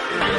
Oh.